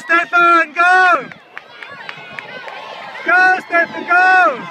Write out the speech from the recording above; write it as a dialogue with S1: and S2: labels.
S1: Stefan, go! Go, Stefan, go!